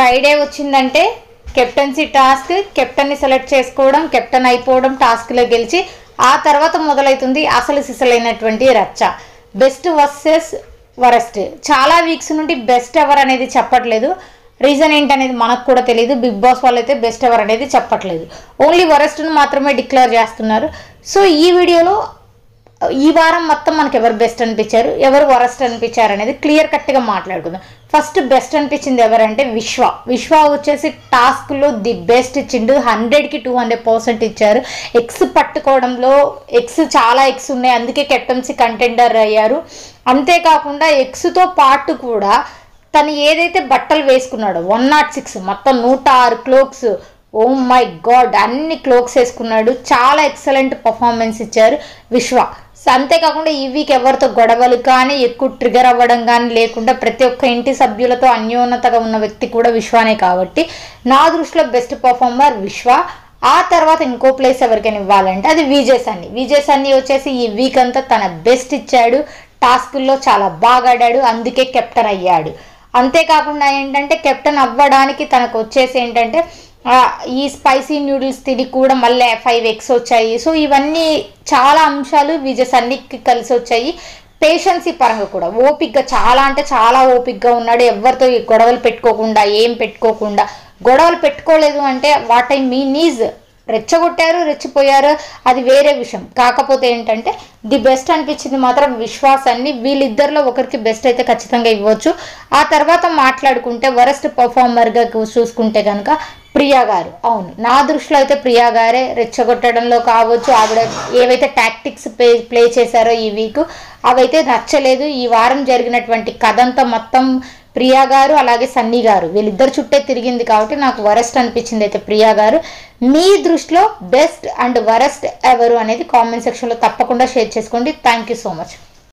Friday వచ్చిందంటే captaincy task కెప్టెన్ని select చేసుకోవడం కెప్టెన్ అయిపోవడం టాస్క్లో గెలిచి ఆ తర్వాత మొదలవుతుంది అసలు సిసలైనటువంటి రచ్చ. బెస్ట్ వర్సెస్ వరస్ట్ చాలా వీక్స్ నుండి బెస్ట్ ఎవర్ అనేది చెప్పట్లేదు. రీజన్ ఏంటనేది మనకు కూడా తెలియదు బిగ్ బాస్ వాళ్ళు అయితే బెస్ట్ ఎవర్ అనేది చెప్పట్లేదు. ఓన్లీ వరస్ట్ను మాత్రమే డిక్లేర్ చేస్తున్నారు. సో ఈ వీడియోలో ఈ వారం మొత్తం మనకు ఎవరు బెస్ట్ అనిపించారు? ఎవరు వరస్ట్ అనిపించారు అనేది క్లియర్ కట్గా మాట్లాడుకుందాం. ఫస్ట్ బెస్ట్ అనిపించింది ఎవరంటే విశ్వ. విశ్వ వచ్చేసి టాస్క్లో ది బెస్ట్ ఇచ్చిండు. హండ్రెడ్కి టూ హండ్రెడ్ పర్సెంట్ ఇచ్చారు. ఎక్స్ పట్టుకోవడంలో ఎక్స్ చాలా ఎక్స్ ఉన్నాయి. అందుకే కెప్టెన్సీ కంటెండర్ అయ్యారు. అంతేకాకుండా ఎక్స్తో పాటు కూడా తను ఏదైతే బట్టలు వేసుకున్నాడో వన్ నాట్ సిక్స్ మొత్తం నూట ఆరు క్లోక్స్ ఓ మై గాడ్ అన్ని క్లోక్స్ వేసుకున్నాడు. చాలా ఎక్సలెంట్ పర్ఫార్మెన్స్ ఇచ్చారు విశ్వ. అంతేకాకుండా ఈ వీక్ ఎవరితో గొడవలు కానీ ఎక్కువ ట్రిగర్ అవ్వడం కానీ లేకుండా ప్రతి ఒక్క ఇంటి సభ్యులతో అన్యోన్నతగా ఉన్న వ్యక్తి కూడా విశ్వానే కాబట్టి నా దృష్టిలో బెస్ట్ పర్ఫార్మర్ విశ్వ. ఆ తర్వాత ఇంకో ప్లేస్ ఎవరికైనా ఇవ్వాలంటే అది విజయ్ సన్ని విజయ్ సన్ని వచ్చేసి ఈ వీక్ అంతా తన బెస్ట్ ఇచ్చాడు. టాస్కుల్లో చాలా బాగా ఆడాడు. అందుకే కెప్టెన్ అయ్యాడు. అంతేకాకుండా ఏంటంటే కెప్టెన్ అవ్వడానికి తనకు వచ్చేసి ఏంటంటే ఈ స్పైసీ న్యూడిల్స్ తిని కూడా మళ్ళీ ఫైవ్ ఎగ్స్ వచ్చాయి. సో ఇవన్నీ చాలా అంశాలు విజయ్ సన్నికి కలిసి వచ్చాయి. పేషెన్సీ పరంగా కూడా. ఓపిక్గా చాలా అంటే చాలా ఓపిక్గా ఉన్నాడు. ఎవరితో ఈ గొడవలు పెట్టుకోకుండా ఏం పెట్టుకోకుండా. గొడవలు పెట్టుకోలేదు అంటే వాట్ ఐ మీన్ ఈజ్ రెచ్చగొట్టారు రెచ్చిపోయారు అది వేరే విషయం. కాకపోతే ఏంటంటే ది బెస్ట్ అనిపించింది మాత్రం విశ్వాసాన్ని వీళ్ళిద్దరిలో ఒకరికి బెస్ట్ అయితే ఖచ్చితంగా ఇవ్వచ్చు. ఆ తర్వాత మాట్లాడుకుంటే వరస్ట్ పర్ఫార్మర్గా చూసుకుంటే కనుక ప్రియా గారు. అవును నా దృష్టిలో అయితే ప్రియా గారే రెచ్చగొట్టడంలో కావచ్చు. ఆవిడ ఏవైతే టాక్టిక్స్ ప్లే ప్లే చేశారో ఈ వీక్ అవైతే నచ్చలేదు. ఈ వారం జరిగినటువంటి కథ అంతా మొత్తం ప్రియా గారు అలాగే సన్నీ గారు. వీళ్ళిద్దరు చుట్టే తిరిగింది కాబట్టి నాకు వరస్ట్ అనిపించింది అయితే ప్రియా గారు. మీ దృష్టిలో బెస్ట్ అండ్ వరస్ట్ ఎవరు అనేది కామెంట్ సెక్షన్లో తప్పకుండా షేర్ చేసుకోండి. Thank you so much